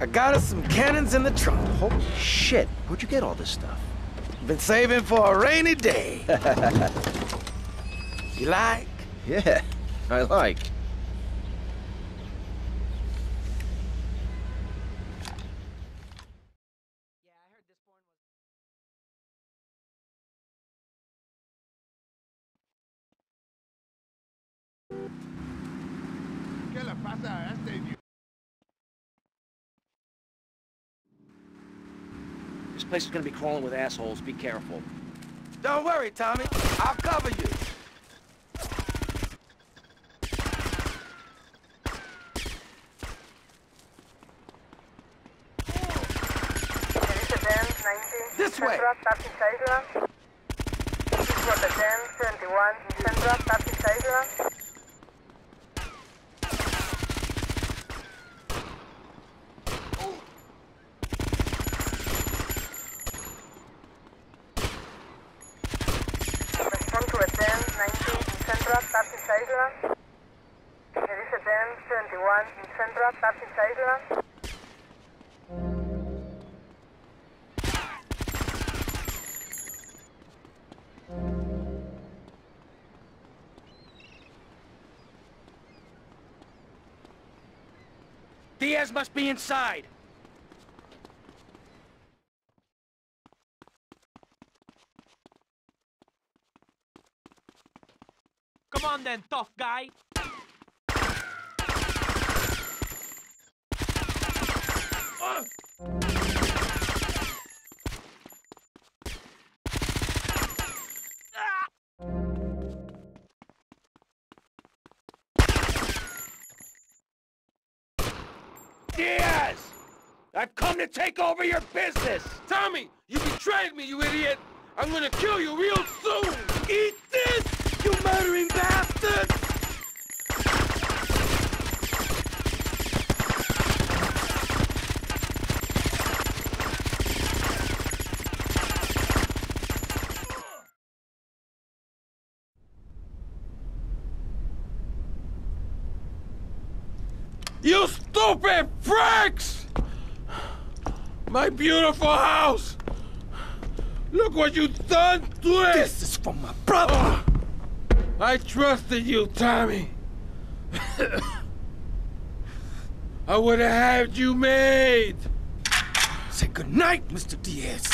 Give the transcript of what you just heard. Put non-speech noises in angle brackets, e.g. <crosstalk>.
I got us some cannons in the trunk. Holy shit, where'd you get all this stuff? Been saving for a rainy day. <laughs> you like? Yeah, I like. ¿Qué le pasa a este idiota? This place is gonna be crawling with assholes. Be careful. Don't worry, Tommy. I'll cover you. Elite 10, 90. This way. Central, Taxi Island. This is for the 10, 71. Central, Taxi Island. Respond to a 10, 90. Central, Island. Elite 10, 71. Central, Taxi Island. Diaz must be inside. Come on then, tough guy. Diaz! I've come to take over your business! Tommy, you betrayed me, you idiot! I'm gonna kill you real soon! Eat this, You stupid pricks! My beautiful house! Look what you've done to it! This is for my brother. Oh, I trusted you, Tommy. I would have had you made. Say goodnight, Mr. Diaz.